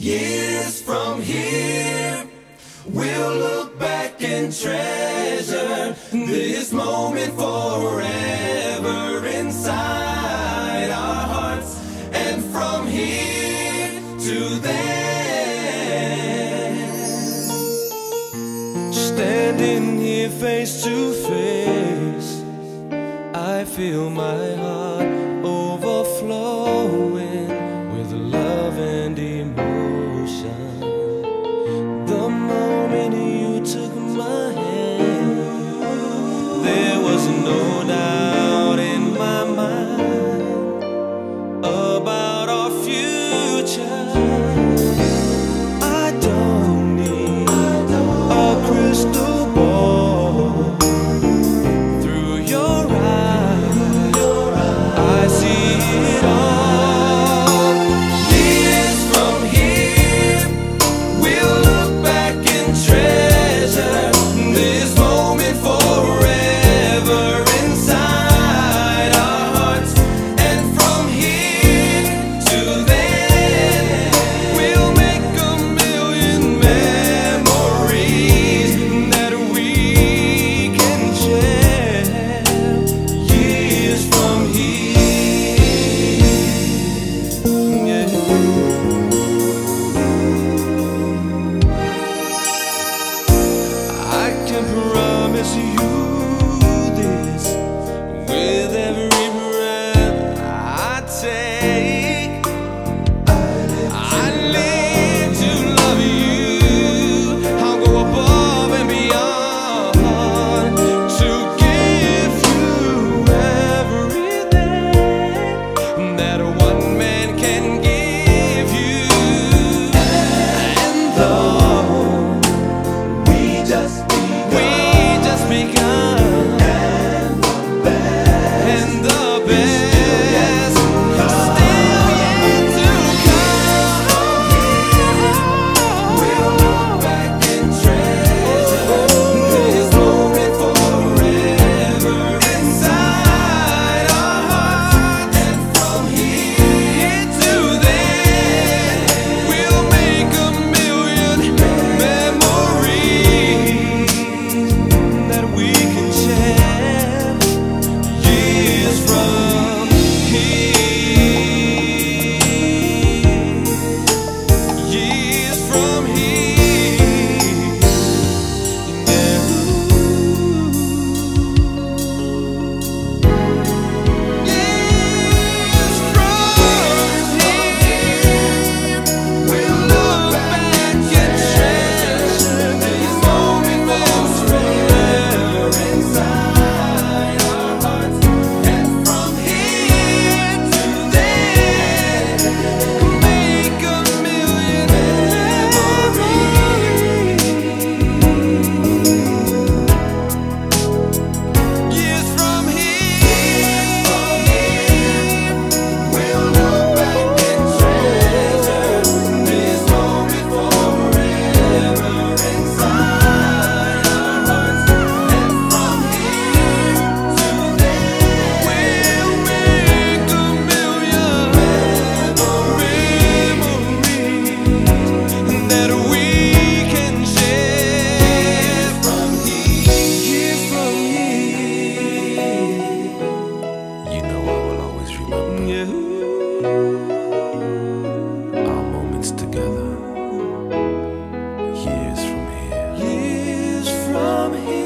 Years from here, we'll look back and treasure this moment forever inside our hearts. And from here to there, standing here face to face, I feel my heart together. Years from here. Years from here.